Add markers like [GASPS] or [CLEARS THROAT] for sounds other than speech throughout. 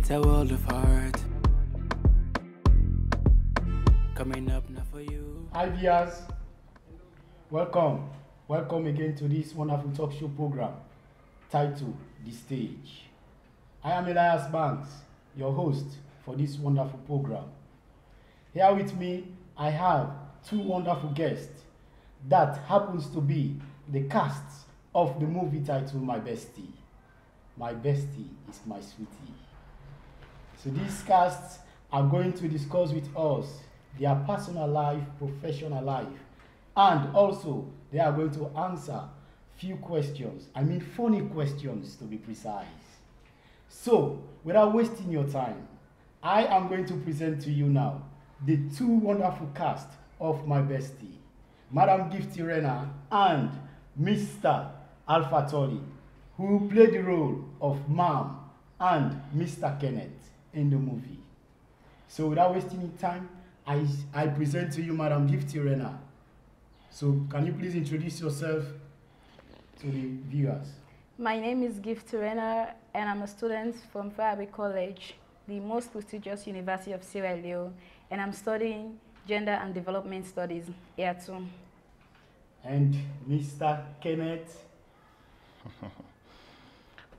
Keita world of art. Coming up now for you. Hi viewers, welcome, welcome again to this wonderful talk show program titled The Stage. I am Elias Banks, your host for this wonderful program. Here with me, I have two wonderful guests that happens to be the cast of the movie titled My Bestie. My Bestie is my sweetie. So these casts are going to discuss with us their personal life, professional life, and also they are going to answer few questions. I mean funny questions to be precise. So, without wasting your time, I am going to present to you now the two wonderful cast of my bestie, Madam Gifty Rena and Mr. Alpha Tolly, who played the role of Mom and Mr. Kenneth in the movie. So without wasting any time, I, I present to you Madam Gifty Rena. So can you please introduce yourself to the viewers? My name is Gift Turena and I'm a student from Fourah Bay College, the most prestigious university of Sierra Leone, and I'm studying Gender and Development Studies here too. And Mr. Kenneth. [LAUGHS]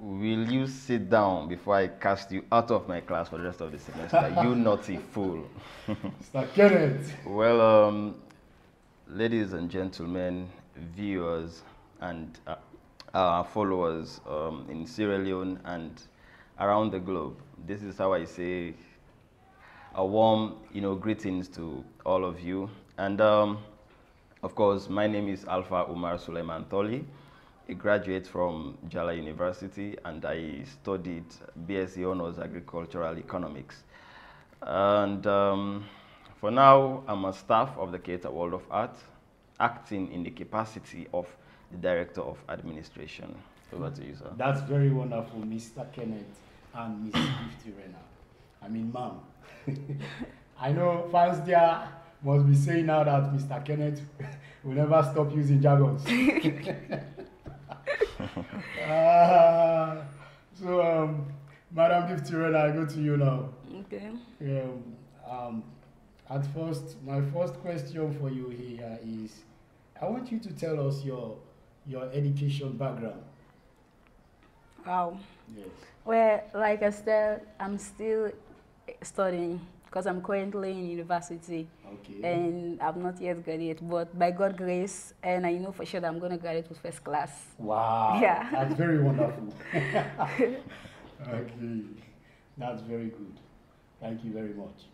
Will you sit down before I cast you out of my class for the rest of the semester? you naughty fool. [LAUGHS] Mr. Kenneth. well, um, ladies and gentlemen, viewers, and uh, our followers um, in Sierra Leone and around the globe, this is how I say a warm, you know, greetings to all of you. And um, of course, my name is Alpha Umar Suleiman Tholi a graduate from Njala University and I studied BSc Honours Agricultural Economics. And um, for now, I'm a staff of the Keita World of Art, acting in the capacity of the Director of Administration. Over to you, sir. That's very wonderful, Mr. Kenneth and Miss Gifty Rena. I mean, ma'am. [LAUGHS] I know fans there must be saying now that Mr. Kenneth [LAUGHS] will never stop using jargons. [LAUGHS] uh, so, um, Madam Gifty Rena, I go to you now. Okay. Um, um, at first, my first question for you here is, I want you to tell us your your education background. Wow. Yes. Well, like I said, I'm still studying because I'm currently in university Okay. and I've not yet graduated. But by God's grace, and I know for sure that I'm going to graduate with first class. Wow. Yeah. [LAUGHS] That's very wonderful. [LAUGHS] okay. That's very good. Thank you very much.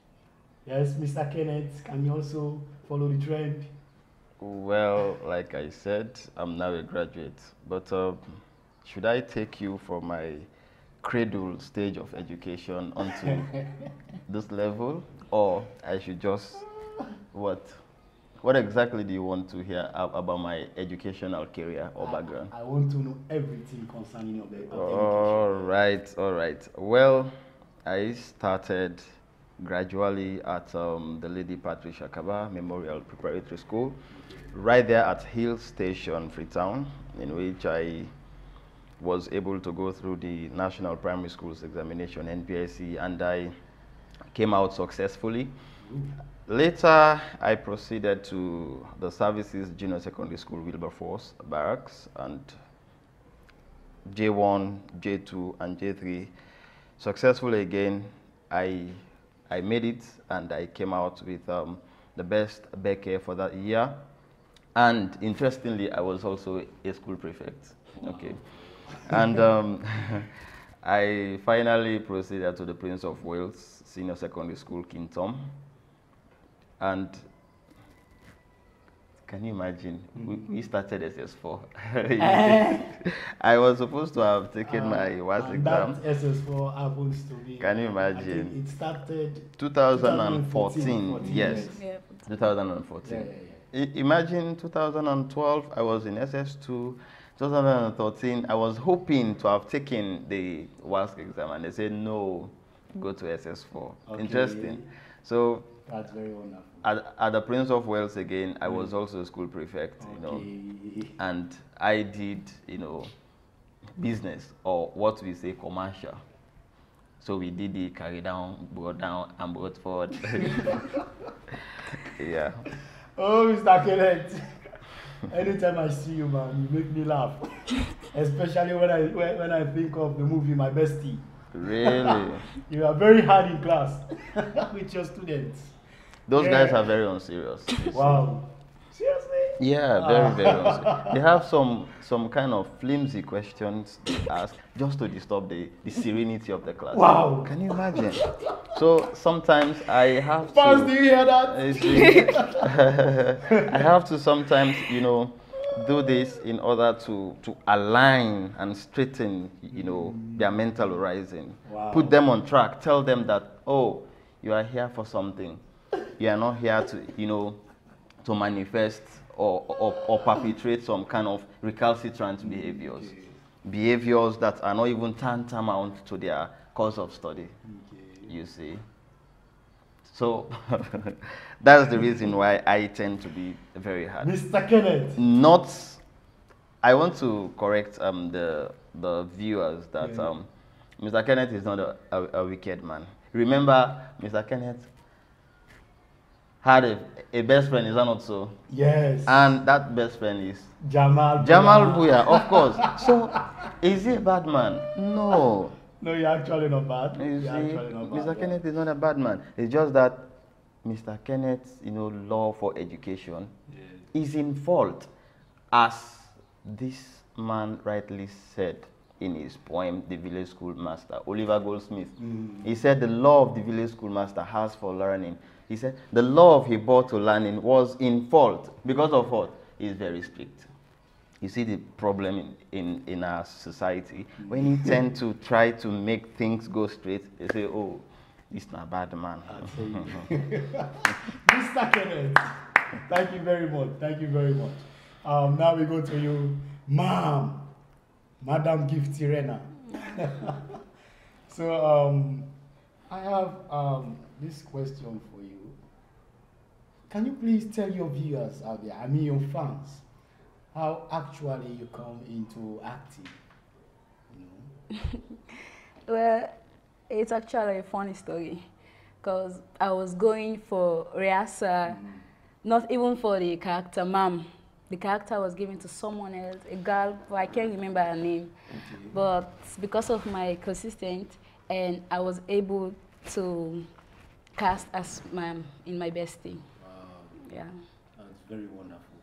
Yes, Mr. Kenneth, can you also follow the trend? Well, like I said, I'm now a graduate. But uh, should I take you from my cradle stage of education onto [LAUGHS] this level? Or I should just, what? What exactly do you want to hear about my educational career or background? I want to know everything concerning your your All right, all right. Well, I started gradually at um, the Lady Patricia Kabbah Memorial Preparatory School, right there at Hill Station, Freetown, in which I was able to go through the National Primary Schools Examination, NPIC, and I came out successfully. Later, I proceeded to the Services Junior Secondary School, Wilberforce Barracks, and J1, J2, and J3 successfully again. I, I made it and I came out with um, the best Becker for that year. And interestingly, I was also a school prefect. Okay. And um, [LAUGHS] I finally proceeded to the Prince of Wales Senior Secondary School, King Tom. And can you imagine? We, we started SS4. [LAUGHS] I was supposed to have taken my Uh, WAS and exam. That SS4 happens to be. Can you imagine? it started 2014, 14, yes. Yeah. 2014. Yeah, yeah, I- imagine 2012, I was in SS2. 2013, I was hoping to have taken the WASSCE exam, and they said no, go to SS4. Okay. Interesting. So That's very wonderful. at, at the Prince of Wales again, I was mm. also a school prefect, you know, and I did, you know, business or what we say commercial. So we did the carry down, brought down, and brought forward. [LAUGHS] yeah. Oh, Mr. Kenneth. Anytime I see you, man, you make me laugh. Especially when I when, when I think of the movie My Bestie. Really? [LAUGHS] You are very hard in class [LAUGHS] with your students. Those Yeah. guys are very unserious. [LAUGHS] Wow. Seriously? Yeah, very, very ah. unserious. They have some some kind of flimsy questions they ask just to disturb the, the serenity of the class. Wow. Can you imagine? So sometimes I have do to. you hear that? [LAUGHS] [LAUGHS] I have to sometimes, you know, do this in order to, to align and straighten, you know, their mental horizon. Wow. Put them on track. Tell them that, oh, you are here for something. You are not here to, you know, to manifest or, or, or perpetrate some kind of recalcitrant behaviors. Behaviors that are not even tantamount to their course of study you see. So [LAUGHS] that's the reason why I tend to be very hard. Mr. Kenneth. Not, I want to correct um, the the viewers that Yeah. um, Mr. Kenneth is not a, a, a wicked man. Remember, Mr. Kenneth had a, a best friend, is that not so? Yes. And that best friend is Jamal. Jamal Buya. Of course. [LAUGHS] So, is he a bad man? No. No, you're actually not bad. You You're see, actually not bad. Mr. Kenneth is not a bad man. It's just that Mr. Kenneth's, you know, law for education is in fault, as this man rightly said in his poem, The Village Schoolmaster, Oliver Goldsmith. Mm. He said the law of the village schoolmaster has for learning. He said the law he brought to learning was in fault because of what? He's very strict. You see the problem in, in, in our society when you [LAUGHS] tend to try to make things go straight, they say, oh, this not a bad man. [LAUGHS] Mr. Kenneth, thank you very much. Thank you very much. Um, now we go to you, Ma'am, Madam Gift Irena. [LAUGHS] so um, I have um, this question for you. Can you please tell your viewers out there, I mean your fans, how actually you come into acting? You know? [LAUGHS] Well, it's actually a funny story because I was going for rehearsal, mm. not even for the character mom. The character was given to someone else, a girl, I can't remember her name. But because of my consistent, and I was able to cast as mom in my bestie. Wow, Yeah. that's very wonderful.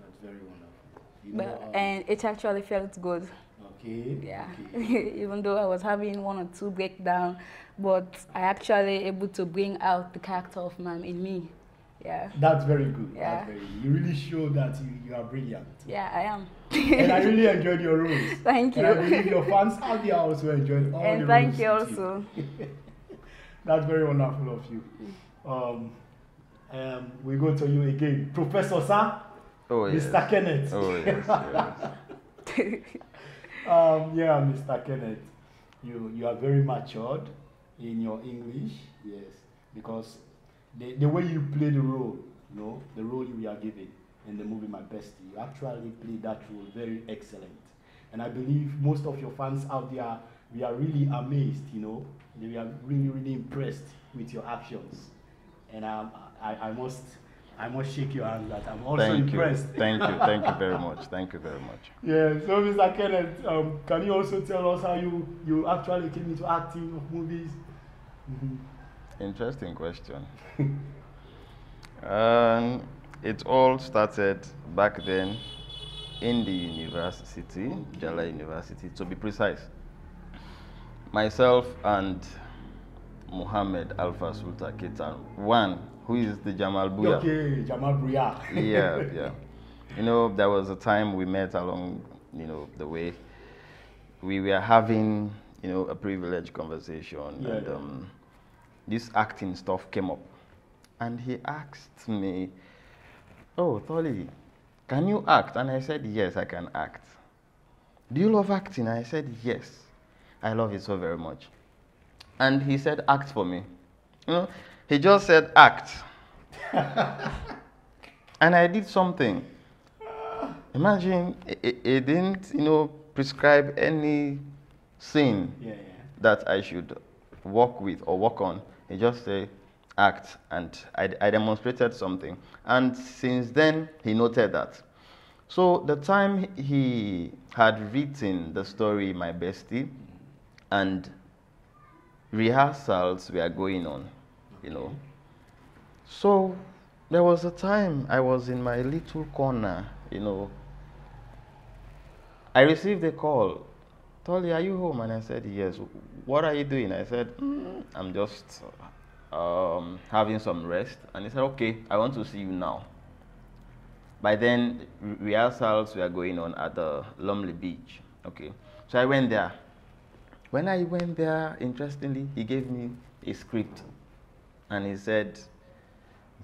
That's very wonderful. You But, know, um, and it actually felt good. okay. Yeah, okay. [LAUGHS] even though I was having one or two breakdown, but I actually able to bring out the character of mom in me. Yeah, That's very good. Yeah. That's very good. You really show that you, you are brilliant. yeah, I am. and I really [LAUGHS] enjoyed your roles. Thank you. And I believe your fans [LAUGHS] out there also enjoyed all the and thank you also. That's very wonderful of you. Um, um, we go to you again. Professor Sir, Oh, yes. Mr. Kenneth. Oh, yes, yes. [LAUGHS] Um, yeah, Mr. Kenneth, you, you are very matured in your English, yes, because the, the way you play the role, you know, the role you are given in the movie My Bestie, you actually play that role very excellent. And I believe most of your fans out there, we are really amazed, you know, they are really, really impressed with your actions. And um, I, I must, I must shake your hand that I'm also Thank you. impressed. Thank you. Thank you very [LAUGHS] much. Thank you very much. Yeah, so Mr. Kenneth, um, can you also tell us how you, you actually came into acting of movies? Mhm. Interesting question. [LAUGHS] um, it all started back then in the university, Njala University, to be precise. Myself and Muhammad Alpha Sultan Ketan, one who is the Jamal Buya. Okay, Jamal Brouillard. yeah, [LAUGHS] yeah. You know, there was a time we met along, you know, the way. We were having, you know, a privileged conversation, Yeah, and yeah. um, this acting stuff came up, and he asked me, "Oh, Tolly, can you act?" And I said, "Yes, I can act." Do you love acting? I said, "Yes, I love it so very much." And he said, "Act for me." You know, he just said, "Act." [LAUGHS] and I did something. Imagine he, didn't, you know, prescribe any scene. Yeah, yeah. that I should work with or work on, he just say, act, and I, I demonstrated something. And since then, he noted that. So the time he had written the story, My Bestie, and rehearsals were going on, you know. So there was a time I was in my little corner, you know. I received a call. Tolly, are you home? And I said, yes. What are you doing? I said, "Mm, I'm just um, having some rest. And he said, okay, I want to see you now. By then, re- rehearsals were going on at the Lumley Beach. Okay, so I went there. When I went there, interestingly, he gave me a script, and he said,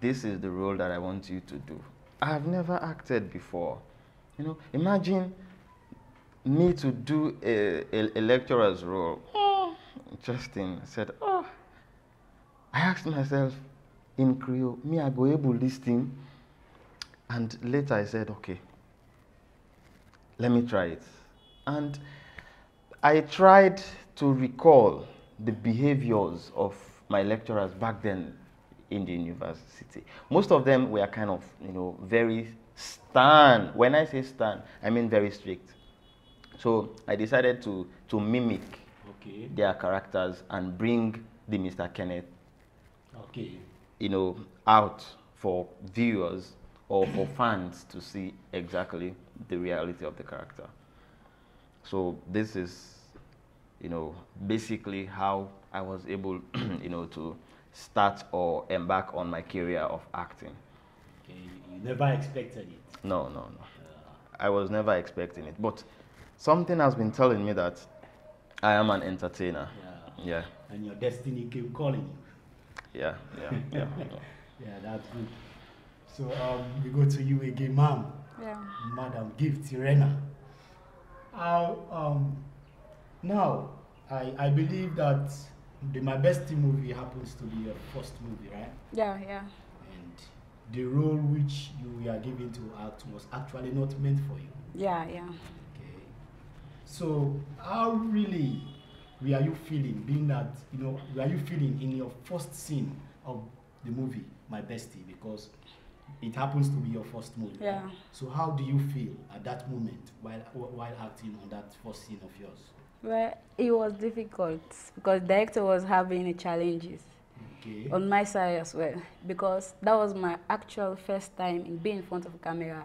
"This is the role that I want you to do." I have never acted before. You know, imagine me to do a, a, a lecturer's role. Mm. Oh, interesting. I said, "Oh." I asked myself, in Creole, me I go able this thing. And later I said, okay, let me try it. And I tried to recall the behaviors of my lecturers back then in the university. Most of them were kind of, you know, very stern. When I say stern, I mean very strict. So I decided to, to mimic Okay. their characters and bring the Mr. Kenneth Okay. you know, out for viewers or for [COUGHS] fans to see exactly the reality of the character. So this is, you know, basically how I was able, [CLEARS THROAT] you know, to start or embark on my career of acting. Okay. You never expected it. No, no, no. I was never expecting it, but something has been telling me that I am an entertainer. Yeah. Yeah, And your destiny came calling you. yeah, yeah, yeah. [LAUGHS] Yeah, that's good. So um, we go to you again, ma'am. Yeah. Madam Gift Irena. How um, now I I believe that the My Bestie movie happens to be your first movie, right? Yeah, yeah. And the role which you were given to act was actually not meant for you. Yeah, yeah. Okay. So how really were you feeling, being that you know, were you feeling in your first scene of the movie, My Bestie, because it happens to be your first movie. Yeah. So how do you feel at that moment while while acting on that first scene of yours? Well, it was difficult because the director was having challenges Okay. on my side as well because that was my actual first time in being in front of a camera,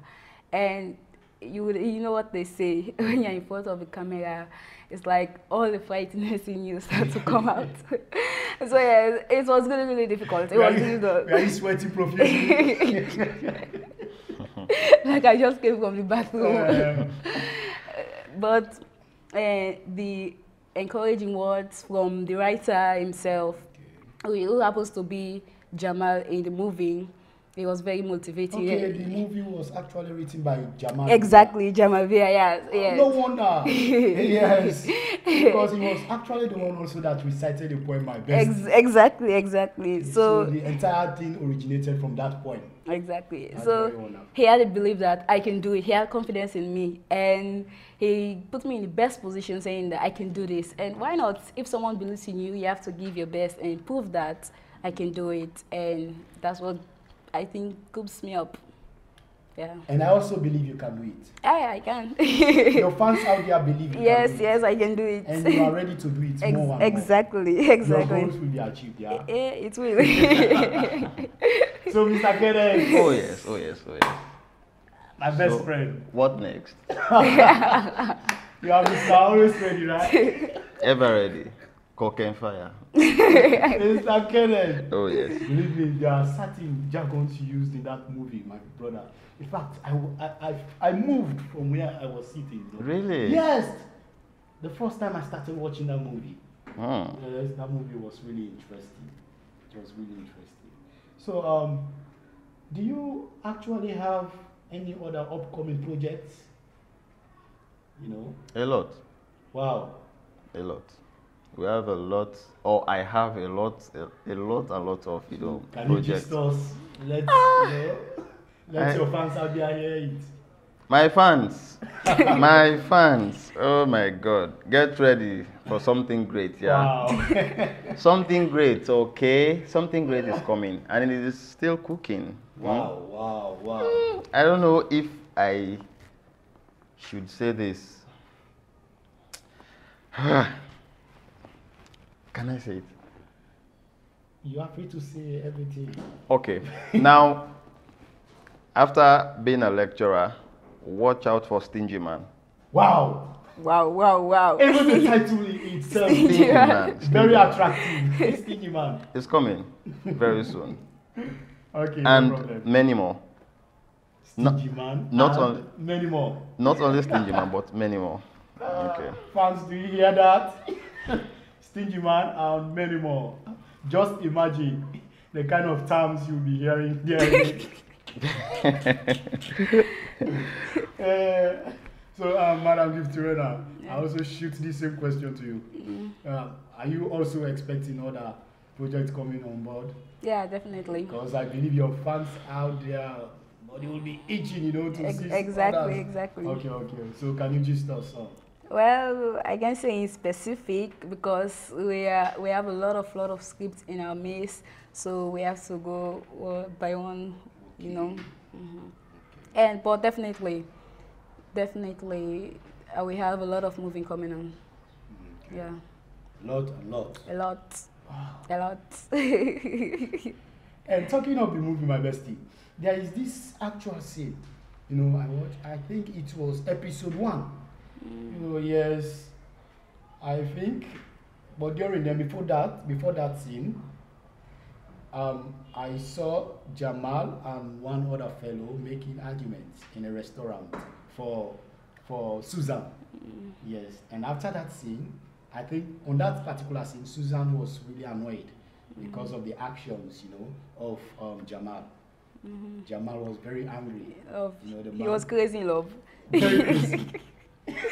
and you would, you know what they say [LAUGHS] when you're in front of a camera, it's like all the frightness in you [LAUGHS] start to come [LAUGHS] out. so yeah, it was really really difficult. It Were was really were you sweating profusely? like I just came from the bathroom. Um, but uh, the encouraging words from the writer himself, who who happens to be Jamal in the movie, it was very motivating. okay, the movie was actually written by Jamal. Exactly, Jamal Via, yes, yes. No wonder. [LAUGHS] yes. Because he was actually the one also that recited the poem My Best. Ex- exactly, exactly. so, So, the entire thing originated from that point. exactly. That's so he had a belief that I can do it. He had confidence in me, and he put me in the best position, saying that I can do this. And why not? If someone believes in you, you have to give your best and prove that I can do it. And that's what I think keeps me up. Yeah. And I also believe you can do it. I, I can. Your [LAUGHS] fans out there believe you yes, can do yes, I can do it. it. And you are ready to do it Ex- more and exactly, more. Your exactly. goals will be achieved, yeah? Eh, it will. [LAUGHS] so, Mr. Kenneth, oh yes, oh yes, oh yes. my best So- friend, What next? [LAUGHS] you are Mr. Always Ready, right? Ever ready? Cock and fire. [LAUGHS] Mr. Kenneth. Oh yes. Believe me, there are certain jargons used in that movie, my brother. In fact, I I I moved from where I was sitting. you know. Really? Yes. The first time I started watching that movie, Hmm. yes, that movie was really interesting. It was really interesting. So, um, do you actually have any other upcoming projects? You know, A lot. wow. A lot. We have a lot, or I have a lot, a, a lot, a lot of you know Can you projects. just us? Let, ah. you know, let I- your fans out there hear it. My fans, [LAUGHS] my fans. Oh my God. Get ready for something great, yeah? Wow. [LAUGHS] Something great, okay? Something great is coming and it is still cooking. Hmm? wow, wow, wow. Hmm, I don't know if I should say this. [SIGHS] Ah. Can I say it? You are free to say everything. Okay. [LAUGHS] now, after being a lecturer, watch out for stingy man. Wow. Wow, wow, wow. Even the [LAUGHS] title i- itself Stingy Stingy man. man. is very attractive. [LAUGHS] Stingy man. It's coming very soon. Okay, no And problem. many more. no- Stingy man. not and only- many more. Not only stingy man, but many more. Okay. Fans, do you hear that? Stingy man and many more. Just imagine the kind of terms you'll be hearing there. Uh, [LAUGHS] [LAUGHS] so, um, Madam Gifturena, I also shoot the same question to you. Uh, are you also expecting other projects coming on board? Yeah, definitely. Because I believe your fans out there, they will be itching, you know, to Ex- see exactly, others. exactly. Okay, okay. So, can you just tell us? Uh, Well, I can say in specific because we are we have a lot of lot of scripts in our maze, so we have to go one by one, you know. Mhm. And but definitely, definitely, uh, we have a lot of moving coming on. Yeah, lot, a lot. a lot, a lot. And [LAUGHS] talking of the movie, my bestie, there is this actual scene. You know, I watched. I think it was episode one. You know, yes, I think. But during then, before that, before that scene, um, I saw Jamal and one other fellow making arguments in a restaurant for for Susan. Yes, and after that scene, I think on that particular scene, Susan was really annoyed because of the actions, you know, of um, Jamal. Jamal was very angry. Of, You know, he was crazy in love. Very crazy. [LAUGHS] [LAUGHS]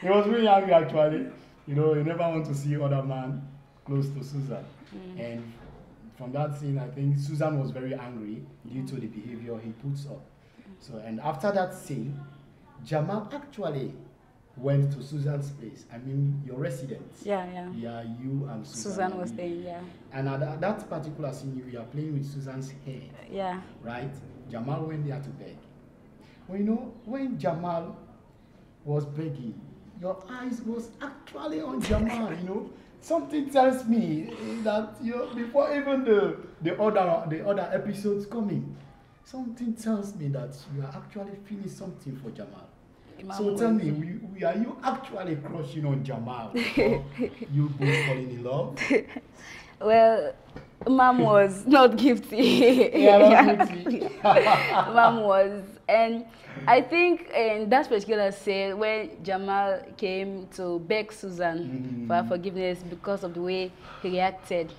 he was really angry actually. You know, you never want to see other man close to Susan. Mm. And from that scene, I think Susan was very angry due to the behavior he puts up. So, and after that scene, Jamal actually went to Susan's place. I mean, your residence. Yeah, yeah. Yeah, you and Susan. Susan was staying. Yeah, And at that- that particular scene, you are playing with Susan's hair yeah. right? Jamal went there to beg. Well, you know, when Jamal was begging, your eyes was actually on Jamal, you know. Something tells me that you know, before even the the other the other episodes coming, something tells me that you are actually feeling something for Jamal. Imam so tell me, we, we, are you actually crushing on Jamal? [LAUGHS] You both falling in love? [LAUGHS] Well, mom [LAUGHS] was not guilty. Yeah, not [LAUGHS] guilty. [LAUGHS] mom was, and I think in that particular scene when Jamal came to beg Susan mm. for her forgiveness because of the way he reacted.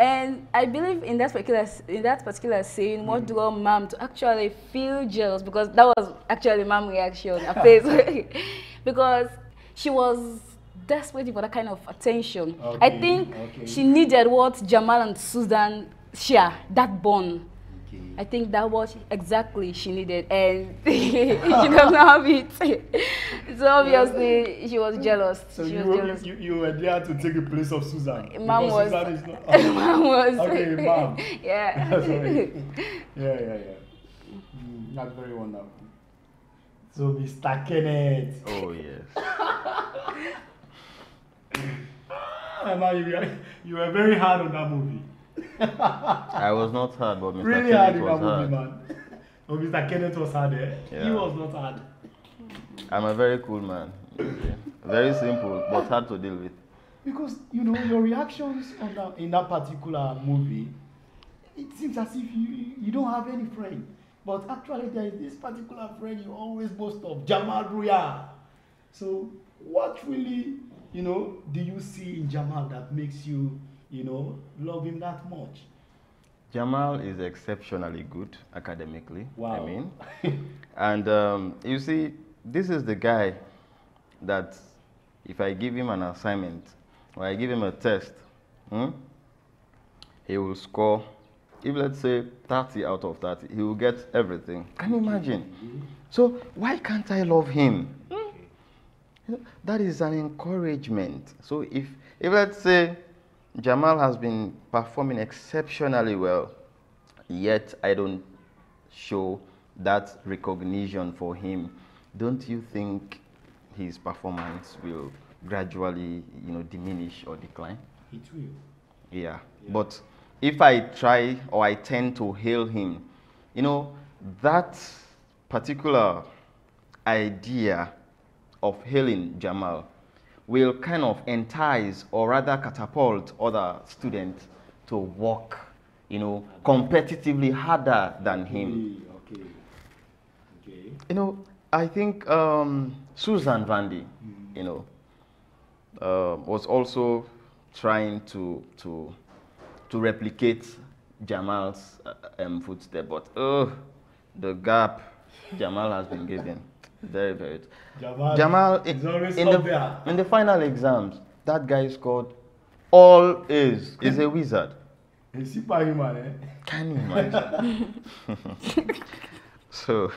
And I believe in that particular in that particular scene, what mm. drove mom to actually feel jealous because that was actually mom reaction, her face, because she was desperate for that kind of attention. I think okay. she needed what Jamal and Susan share, that bond. Okay. I think that was exactly she needed, and [LAUGHS] she doesn't have it. [LAUGHS] so obviously she was jealous. So she you, was were- jealous. you you were there to take the place of Susan. Mom was. Susan is [LAUGHS] not. Mom was. Okay, mom. yeah. Sorry. yeah, yeah, yeah. Mm, that's very wonderful. So Mr. Kenneth, Oh yes. [COUGHS] Emma, you were, you were very hard on that movie. [LAUGHS] I was not hard, but Mr. Really hard Kenneth in was that movie, hard. man. Oh, Mr. Kenneth was hard there. He was not hard. I'm a very cool man. Very simple, but hard to deal with. Because you know your reactions on that, in that particular movie, it seems as if you you don't have any friend, but actually there is this particular friend you always boast of, Jamal Bruya. So what really you know do you see in Jamal that makes you you know love him that much? Jamal is exceptionally good academically. Wow. I mean, [LAUGHS] and um, you see, this is the guy that if I give him an assignment or I give him a test, hmm, he will score. If let's say 30 out of 30, he will get everything. Can you imagine? So why can't I love him? That is an encouragement. So if, if let's say Jamal has been performing exceptionally well, yet I don't show that recognition for him, don't you think his performance will gradually, you know, diminish or decline? It will. Yeah. Yeah. But if I try or I tend to hail him, you know, that particular idea of hailing Jamal will kind of entice or rather catapult other students to work, you know, competitively harder than him. Okay. Okay. You know, I think um, Susan Vandy, you know, uh, was also trying to to to replicate Jamal's uh, um, footstep, but oh, the gap Jamal has been given, very very. Jamal, Jamal is in, always in up the there. in the final exams, that guy scored all A's. He's a wizard. A superhuman, eh? Can you imagine? [LAUGHS] so,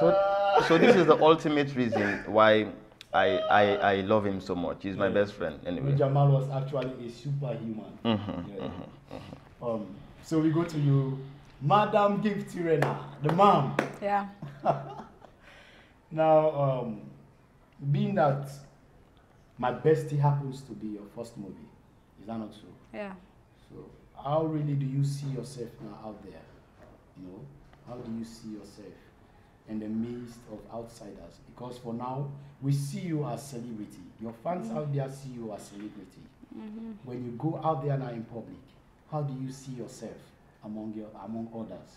so, so this is the ultimate reason why I, I, I love him so much. He's my Yeah. best friend, anyway. Jamal was actually a superhuman. Mhm, Yeah. Um, so we go to you, Madam Gift Tirena, the mom. Yeah. [LAUGHS] Now, um, being that my bestie happens to be your first movie, is that not so? Yeah. So, how really do you see yourself now out there? You know, how do you see yourself in the midst of outsiders? Because for now, we see you as celebrity. Your fans out there see you as celebrity. When you go out there now in public, how do you see yourself among your among others?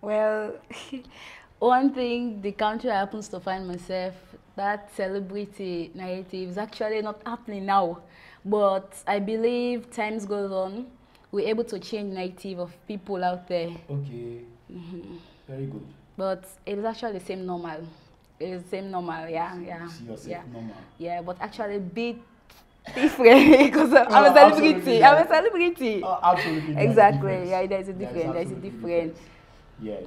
Well, [LAUGHS] one thing the country happens to find myself, that celebrity narrative is actually not happening now. But I believe times goes on, we're able to change narrative of people out there. Okay, Mm-hmm. very good. But it is actually the same normal. It is the same normal, yeah, yeah. See yourself yeah. normal. Yeah, but actually a bit different [LAUGHS] because I'm Oh, a celebrity. absolutely, I'm a celebrity. Uh, absolutely. exactly. Yeah, there's a difference. There's a absolutely difference. Yes.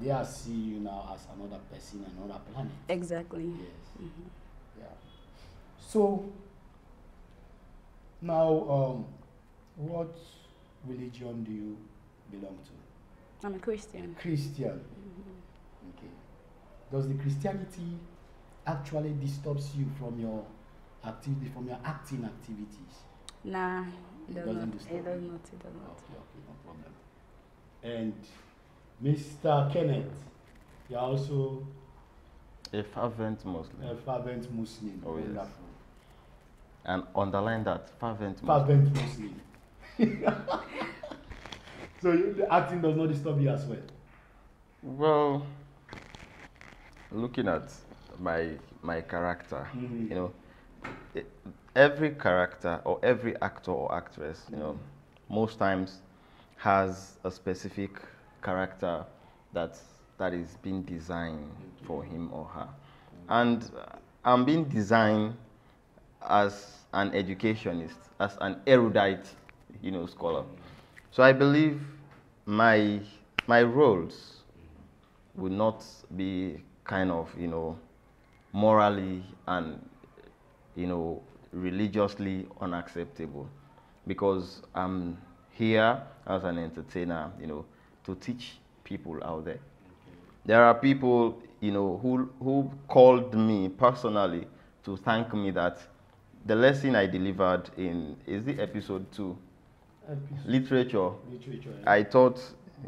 They are see you now as another person, another planet. Exactly. Yes. Yeah. So now, um, what religion do you belong to? I'm a Christian. Christian. Okay. Does the Christianity actually disturbs you from your activity, from your acting activities? Nah, It it does doesn't not. disturb It does not. It does not. Okay, okay, no problem. And Mr. Kenneth, you're also A fervent Muslim. a fervent Muslim. Oh, yes. And underline that fervent Muslim. Fervent Muslim. [LAUGHS] so you, the acting does not disturb you as well. Well, looking at my my character, Mhm. you know, every character or every actor or actress, you know, most times has a specific character that that is being designed for him or her, and uh, I'm being designed as an educationist, as an erudite, you know, scholar. So I believe my my roles will not be kind of you know morally and you know religiously unacceptable. Because I'm here as an entertainer, you know, to teach people out there. There are people, you know, who who called me personally to thank me that the lesson I delivered in is the episode two, Episode- literature. Literature. I taught,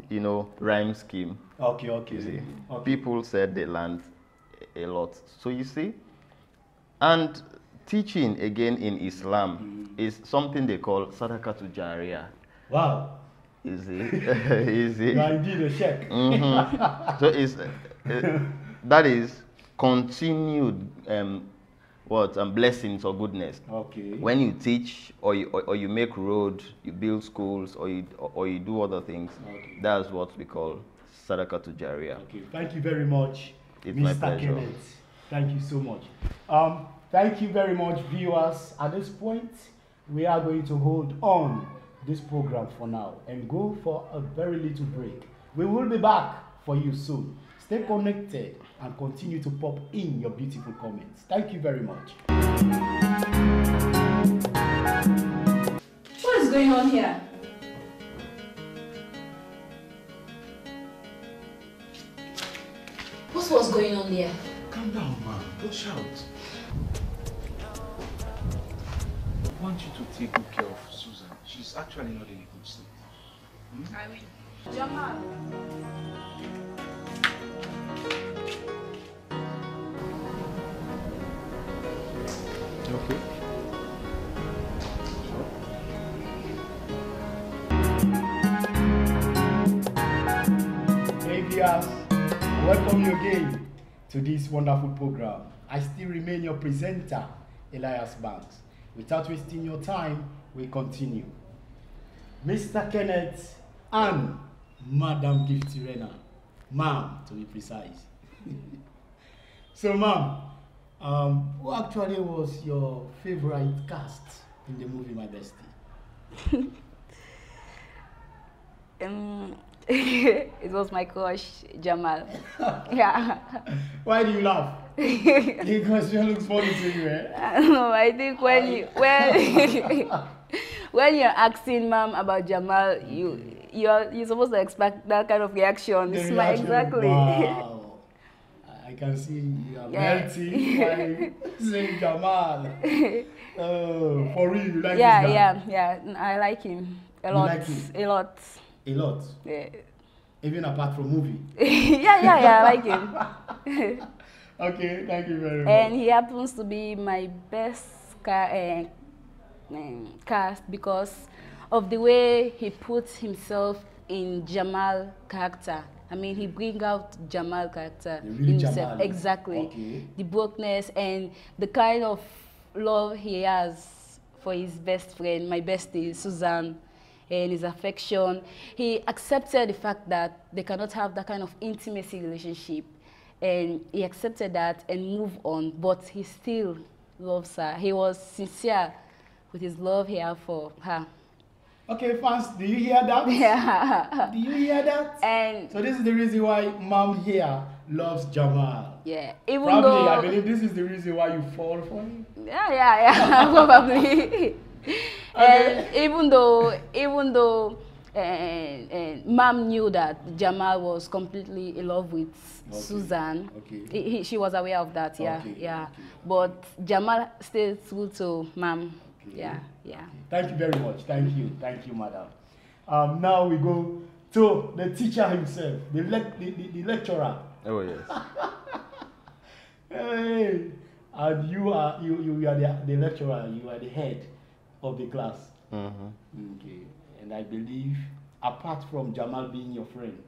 you know, rhyme scheme. Okay, okay. You see, okay. people said they learned a lot. So you see, and teaching again in Islam mm-hmm. is something they call sadaqah to jariyah. Wow. You see, you see. You are indeed a sheikh. Mhm. So it's uh, that is continued um, what um, blessings or goodness. Okay. When you teach or you, or, or you make road, you build schools, or you or you do other things, Okay. that's what we call sadaqah to jariyah. Okay, thank you very much, It's Mr. Kenneth. Thank you so much. Um, thank you very much, viewers. At this point, we are going to hold on this program for now and go for a very little break. We will be back for you soon. Stay connected and continue to pop in your beautiful comments. Thank you very much. What is going on here? What was going on there? Calm down, man. Don't shout. I want you to take good care of Susan. She's actually not in a good state. Hmm? I mean, Jamal. Okay. Hey viewers, welcome you again to this wonderful program. I still remain your presenter, Elias Banks. Without wasting your time, we continue. Mr. Kenneth and Madam Gifty Rena. Ma'am, to be precise. [LAUGHS] so, ma'am, um, who actually was your favorite cast in the movie My Bestie? [LAUGHS] Um, [LAUGHS] it was my crush, Jamal. yeah. Why do you laugh? because she looks funny to you, eh? I don't know. I think when you when [LAUGHS] when you're asking mom about Jamal, you you're you're supposed to expect that kind of reaction. The reaction, exactly. Wow. I can see you are Yeah. melting by [LAUGHS] saying Jamal. [LAUGHS] Oh, for real, you like yeah, this yeah, yeah. I like him a lot, like him? a lot. A lot. Yeah. Even apart from movie. yeah, yeah, yeah. I like him. Okay, thank you very much. and he happens to be my best ca- uh, um, cast because of the way he puts himself in Jamal character. I mean, he bring out Jamal character The real himself Jamal. exactly. Okay. The brokenness and the kind of love he has for his best friend, my bestie Suzanne, and his affection. He accepted the fact that they cannot have that kind of intimacy relationship, and he accepted that and moved on. But he still loves her. He was sincere with his love here for her. Okay, fans, do you hear that? [LAUGHS] Yeah. Do you hear that? and So this is the reason why mom here loves Jamal. yeah, even Probably, though I believe this is the reason why you fall for him. Yeah, yeah, yeah, [LAUGHS] probably. [LAUGHS] and even though, even though, and, and mom knew that Jamal was completely in love with Okay, Susan. okay. He, he, she was aware of that, yeah, Okay, yeah. okay. But Jamal stayed true to mom. Okay. Yeah, yeah. Thank you very much. Thank you. Thank you, madam. Um, now we go to the teacher himself, the, lec- the, the, the lecturer. Oh yes. [LAUGHS] Hey, and you are you, you are the, the lecturer. You are the head of the class. hmm Okay. And I believe, apart from Jamal being your friend,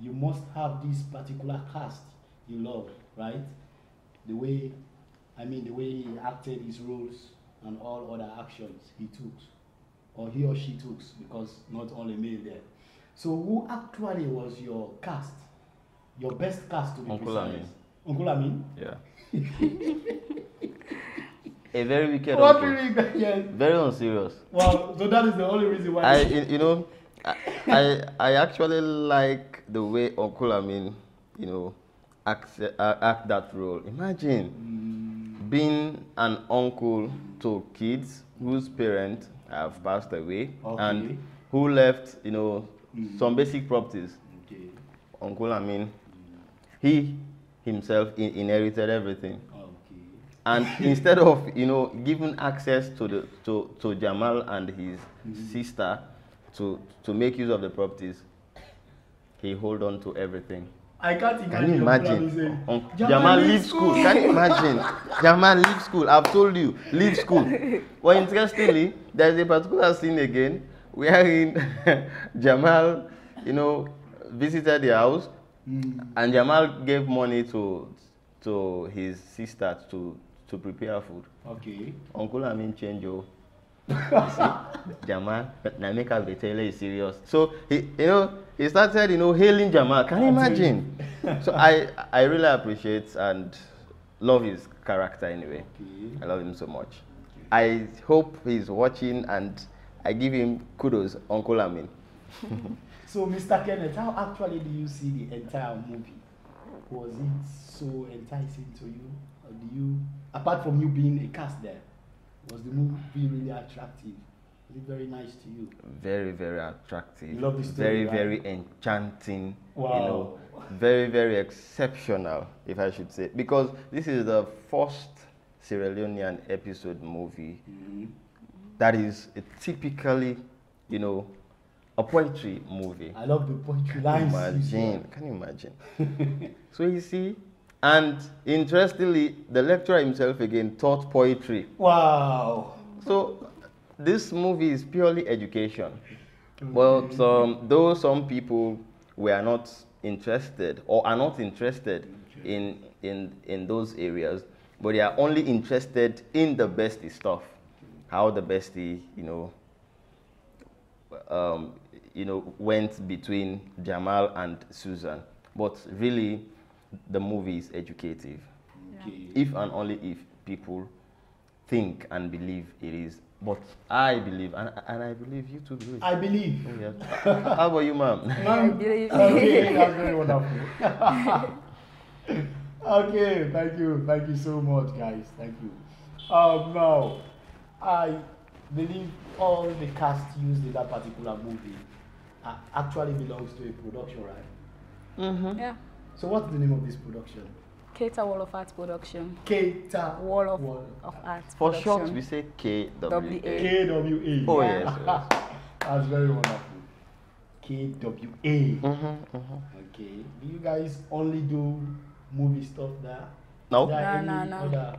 you must have this particular cast you love, right? The way, I mean, the way he acted his roles and all other actions he took, or he or she took, because not only male there. So, who actually was your cast? Your best cast to be Uncle precise? Amin. Uncle Amin? Yeah. [LAUGHS] A very wicked What uncle. Yes. Very unserious. Well, so that is the only reason why. I, you know, I, I, I actually like the way Uncle Amin, you know, act, uh, act that role. Imagine being an uncle to kids whose parents have passed away Okay. and who left, you know, Mm. some basic properties. okay. Uncle Amin, he himself in, inherited everything. Okay. And [LAUGHS] instead of you know giving access to the to, to Jamal and his Mhm. sister to to make use of the properties, he hold on to everything. I can't imagine. Can you imagine? Un- "Jamal, leave leave school. Can you imagine? [LAUGHS] Jamal leave school. I've told you, leave school. Well, interestingly, there's a particular scene again wherein [LAUGHS] Jamal, you know, visited the house Mm. and Jamal gave money to to his sister to to prepare food. Okay. Uncle Amin change oh. [LAUGHS] Jamal, now make up the tailor is serious. So he, you know, he started, you know, hailing Jamal. Can you imagine? so I, I really appreciate and love his character anyway. Okay. I love him so much. I hope he's watching and I give him kudos, Uncle Amin. [LAUGHS] So, Mr. Kenneth, how actually do you see the entire movie? was it so enticing to you? Or do you, apart from you being a cast there, was the movie really attractive? Was it very nice to you? Very, very attractive. You love the story, Very, right? very enchanting. You Wow. know, very, very exceptional, if I should say. Because this is the first Sierra Leonean episode movie mm-hmm. that is a typically, you know, a poetry movie. I love the poetry Can lines. you you imagine? Can you imagine? [LAUGHS] so you see, and interestingly, the lecturer himself again taught poetry. Wow. So this movie is purely education. Well, some though some people were not interested or are not interested in in in those areas, but they are only interested in the bestie stuff. How the bestie, you know, um, you know, went between Jamal and Susan. But really, the movie is educative. Okay. If and only if people think and believe it is. But I believe, and, and I believe you too believe. I believe. Oh, yes. How about you, ma'am? [LAUGHS] Ma'am, believe- [LAUGHS] okay, that's very wonderful. [LAUGHS] okay, thank you, thank you so much, guys. Thank you. Um, now, I believe all the cast used in that particular movie uh, actually belongs to a production, right? Mm-hmm. Yeah. So, what's the name of this production? Keita World of Arts production. Keita World of, Wall. of Arts For production. short, we say KWA. KWA. Oh, Yeah. yes. yes. [LAUGHS] That's very wonderful. KWA. Mm-hmm, mm-hmm. Okay. Do you guys only do movie stuff there? No? There No, no, no. Other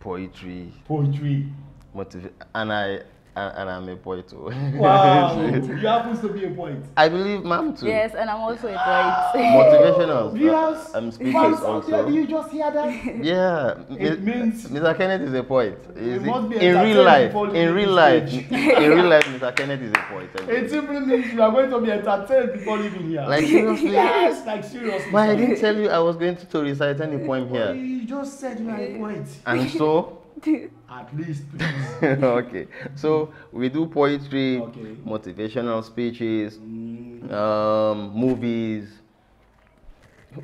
Poetry, poetry. motiv- and I and, and I'm a poet too. Wow. [LAUGHS] you happen to be a poet. I believe, ma'am, too. Yes, and I'm also a poet. Motivational. Do you have I'm fans speakers also. Do you just hear that? [LAUGHS] Yeah, It Mi- means- Mr. Kenneth is a poet. Is he- must be in real life, [LAUGHS] in real life, in real life, Mr. Kenneth is a poet. It simply means you are going to be entertained before leaving here. Like seriously, yes, like seriously. but I didn't tell you I was going to, to recite any poem here. You just said you are a poet. And so, [LAUGHS] At least, [LAUGHS] okay, so we do poetry, Okay. motivational speeches, Mm, um, movies.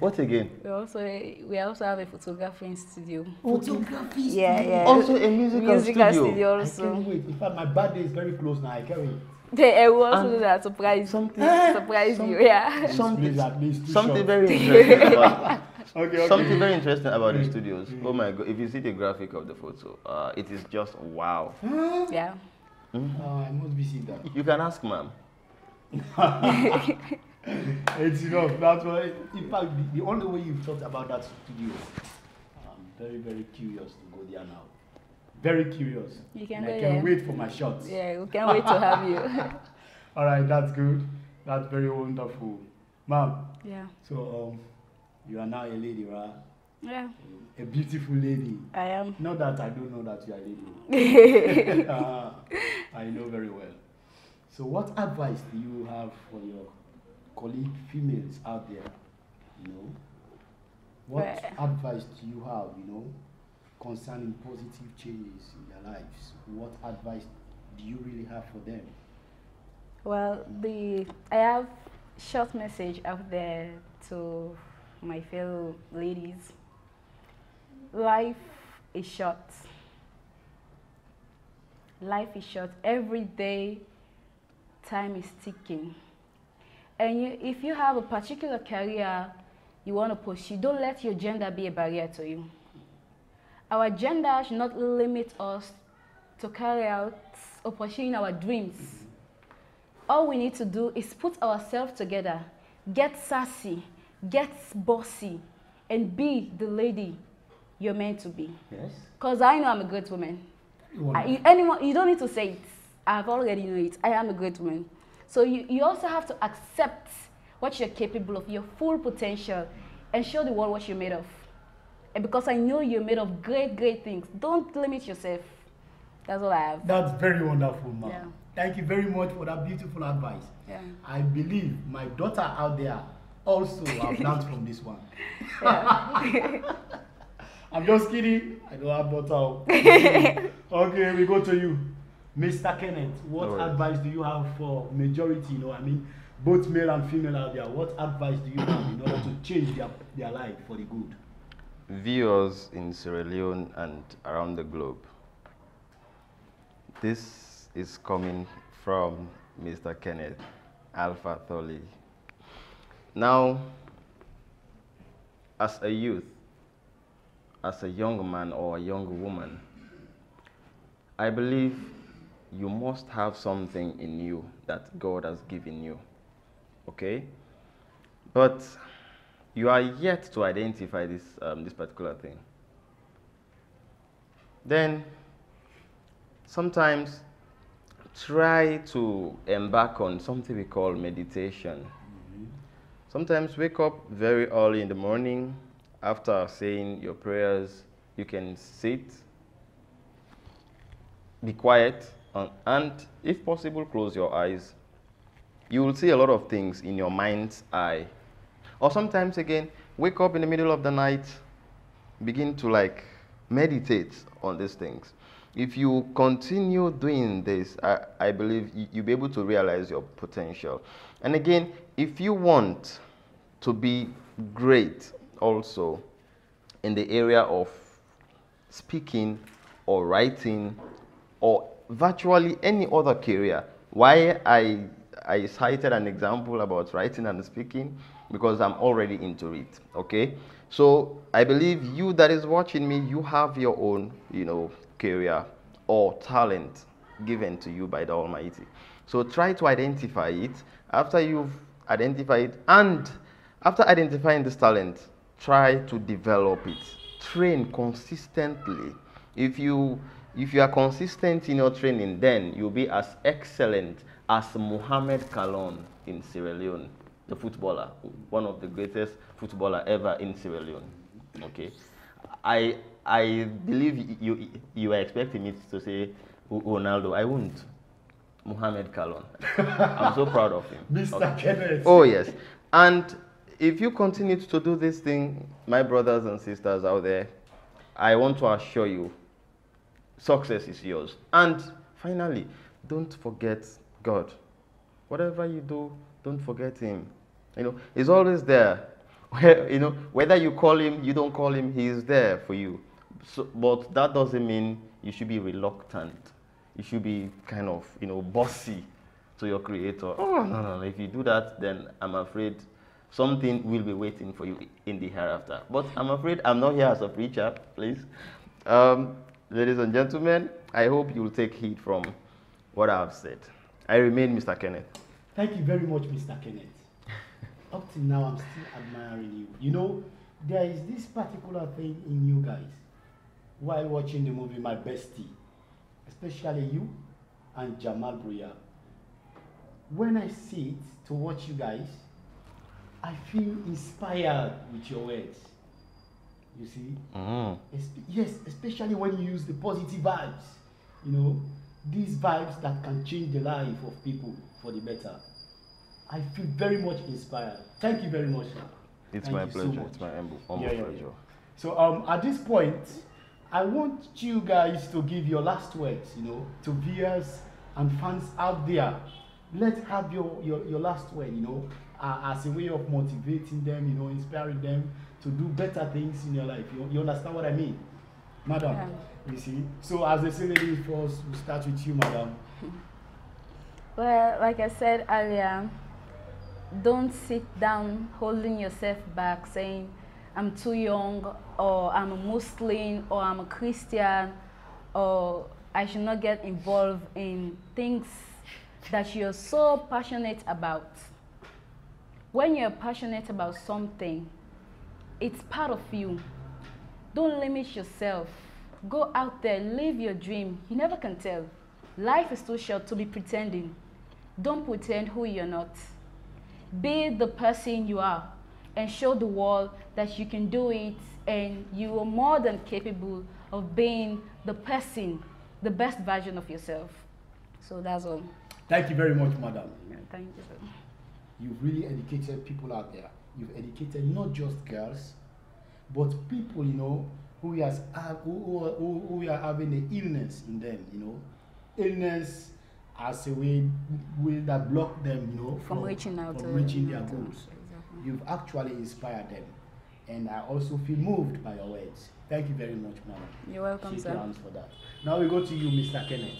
What again? we also we also have a photography studio. Photography. Yeah, yeah. Also a musical, musical studio. studio I also. can't wait. In fact, my birthday is very close now. I can't wait. They I will also do that surprise something- surprise some- you. Yeah. Something, Please, at least two something very [LAUGHS] interesting about Okay, okay. Something very interesting about the Mm, studios. Oh my god! If you see the graphic of the photo, uh, it is just wow. [GASPS] Yeah. Oh, I must visit that. You can ask, ma'am. [LAUGHS] [LAUGHS] It's enough. That's why. In fact, the, the only way you've thought about that studio, I'm very, very curious to go there now. Very curious. You can and go I can there. wait for my shots. Yeah, we can't wait to have you. [LAUGHS] All right, that's good. That's very wonderful, ma'am. yeah. So, um, you are now a lady, right? Yeah. A beautiful lady. I am. Not that I don't know that you are a lady. uh, [LAUGHS] I know very well. So, what advice do you have for your colleague females out there? You know, what Well- advice do you have? You know, concerning positive changes in their lives. What advice do you really have for them? Well, the I have short message out there to my fellow ladies. Life is short. Life is short. Every day, time is ticking. And you, if you have a particular career you want to pursue, don't let your gender be a barrier to you. Our gender should not limit us to carry out or pursuing our dreams. All we need to do is put ourselves together, get sassy, get bossy, and be the lady you're meant to be. Yes. Because I know I'm a great woman. I, you, anyone, you don't need to say it. I've already know it. I am a great woman. So you, you also have to accept what you're capable of, your full potential, and show the world what you're made of. And because I know you're made of great, great things, don't limit yourself. That's all I have. That's very wonderful, ma'am. Yeah. Thank you very much for that beautiful advice. Yeah. I believe my daughter out there also [LAUGHS] I've learned from this one. [LAUGHS] I'm just kidding. I don't have daughter. Oh. okay, we go to you. Mr. Kenneth, what Alright. advice do you have for majority? You know, I mean, both male and female out there, what advice do you have in order to change their, their life for the good? Viewers in Sierra Leone and around the globe. This is coming from Mr. Kenneth Alpha Tholi. Now, as a youth, as a young man or a young woman, I believe you must have something in you that God has given you. Okay? But you are yet to identify this, um, this particular thing. Then, sometimes try to embark on something we call meditation. Sometimes wake up very early in the morning after saying your prayers. You can sit, be quiet, and, and if possible, close your eyes. You will see a lot of things in your mind's eye. Or sometimes again, wake up in the middle of the night, begin to like meditate on these things. If you continue doing this, I, I believe you- you'll be able to realize your potential. And again, if you want to be great also in the area of speaking or writing or virtually any other career. Why I, I cited an example about writing and speaking because I'm already into it. Okay, so I believe you that is watching me, you have your own, you know, career or talent given to you by the Almighty. So try to identify it. After you've identified and after identifying this talent, try to develop it. Train consistently. If you if you are consistent in your training, then you'll be as excellent as Mohamed Kallon in Sierra Leone, the footballer, one of the greatest footballer ever in Sierra Leone. Okay, I I believe you you are expecting me to say Ronaldo. I won't. Mohamed Kallon. I'm so proud of him. [LAUGHS] Mr. Okay. Kenneth. Oh yes, and if you continue to do this thing, my brothers and sisters out there, I want to assure you, success is yours. And finally, don't forget God. Whatever you do, don't forget Him. You know, He's always there. [LAUGHS] You know, whether you call Him, you don't call Him, He is there for you. So, but that doesn't mean you should be reluctant. You should be kind of, you know, bossy to your Creator. Oh no, no, no. If you do that, then I'm afraid something will be waiting for you in the hereafter. But I'm afraid I'm not here as a preacher, please. Um, ladies and gentlemen, I hope you'll take heed from what I have said. I remain Mr. Kenneth. Thank you very much, Mr. Kenneth. [LAUGHS] Up till now, I'm still admiring you. You know, there is this particular thing in you guys while watching the movie My Bestie, especially you and Jamal Brouillard. When I sit to watch you guys, I feel inspired with your words. You see? Mm. Yes, especially when you use the positive vibes. You know, these vibes that can change the life of people for the better. I feel very much inspired. Thank you very much. It's Thank my you so pleasure. it's my humble, humble Yeah, yeah, pleasure. yeah. So um, at this point, I want you guys to give your last words, you know, to viewers and fans out there. Let's have your, your, your last word, you know, uh, as a way of motivating them, you know, inspiring them to do better things in your life. You, you understand what I mean? Madam, Yeah. you see? So as they say, first, we start with you, madam. [LAUGHS] Well, like I said earlier, don't sit down holding yourself back saying, I'm too young, or I'm a Muslim, or I'm a Christian, or I should not get involved in things that you're so passionate about. When you're passionate about something, it's part of you. Don't limit yourself. Go out there, live your dream. You never can tell. Life is too short to be pretending. Don't pretend who you're not. Be the person you are and show the world that you can do it and you are more than capable of being the person, the best version of yourself. So that's all. Thank you very much, madam. Thank you. sir. You've really educated people out there. You've educated not just girls, but people, you know, who are, who, who, who, are having an illness in them, you know. Illness as a way, way that block them, you know, From reaching out from to- reaching their goals. Exactly. You've actually inspired them, and I also feel moved by your words. Thank you very much, madam. You're welcome, Shake sir. your hands for that. Now we go to you, Mr. Kenneth.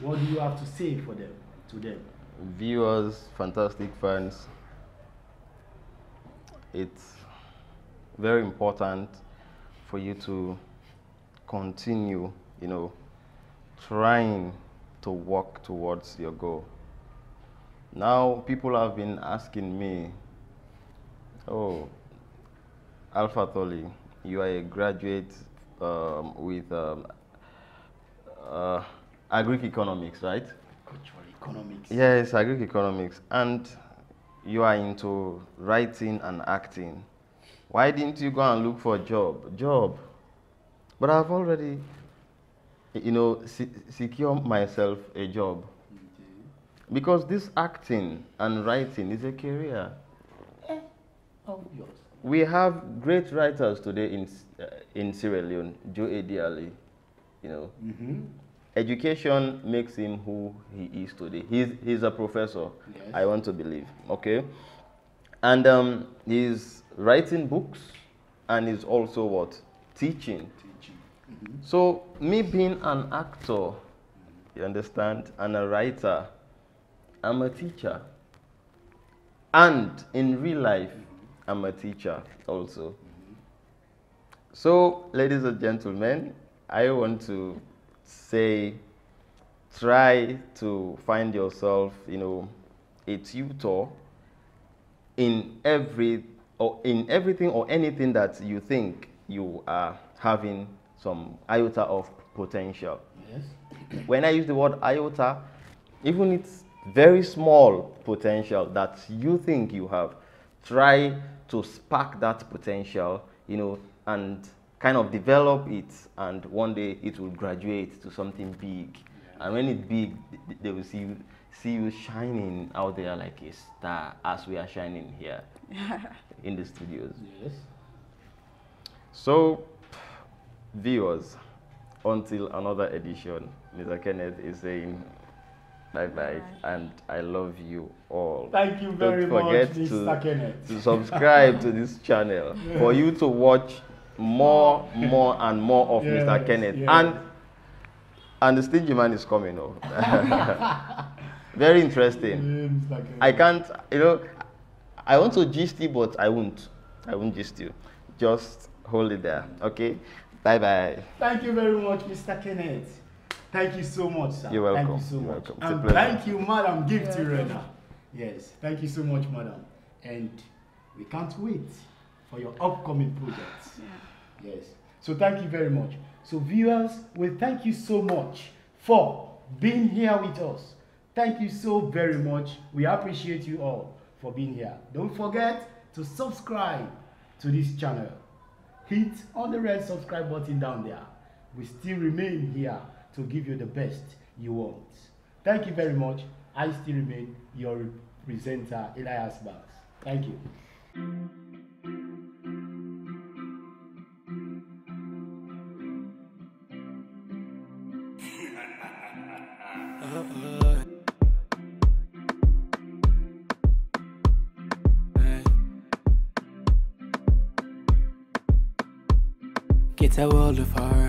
What do you have to say for them, to them? viewers, fantastic fans, it's very important for you to continue, you know, trying to work towards your goal. Now, people have been asking me, oh, Alpha Tholi, you are a graduate um, with um, uh, agric economics, right? Cultural economics. Yes, agric economics. And you are into writing and acting. Why didn't you go and look for a job? Job. But I've already, you know, se- secure myself a job. Because this acting and writing is a career. We have great writers today in, uh, in Sierra Leone, Joe Ediali, you know, Mm-hmm. education makes him who he is today. He's, he's a professor, Yes. I want to believe, okay? And um, he's writing books and he's also what? Teaching. Teaching. So, me being an actor, you understand, and a writer, I'm a teacher. And in real life, I'm a teacher also. So, ladies and gentlemen, I want to say try to find yourself, you know, a tutor in every or in everything or anything that you think you are having some iota of potential. Yes. When I use the word iota, even it's very small potential that you think you have, try to spark that potential, you know, and kind of develop it, and one day it will graduate to something big. And when it's big, they will see you, see you shining out there like a star, as we are shining here [LAUGHS] in the studios. Yes. So, viewers, until another edition, Mr. Kenneth is saying bye bye, and I love you all. Thank you very Don't forget much, to, to subscribe to this channel [LAUGHS] for you to watch more, [LAUGHS] more, and more of Yes, Mr. Kenneth. yes. And and the stingy man is coming oh. up. [LAUGHS] Very interesting. Yeah, I can't, you know, I want to gist you, but I won't. I won't gist you. Just hold it there, okay? Bye bye. Thank you very much, Mr. Kenneth. Thank you so much, sir. You're Thank welcome. you so You're much. welcome. It's a And pleasure. thank you, Madam Gift You're. Rena. Yes, thank you so much, Madam. And we can't wait for your upcoming projects. Yeah. Yes. So thank you very much. So viewers, we thank you so much for being here with us. Thank you so very much. We appreciate you all for being here. Don't forget to subscribe to this channel. Hit on the red subscribe button down there. We still remain here to give you the best you want. Thank you very much. I still remain your presenter, Elias Banks. Thank you. Keita World of Arts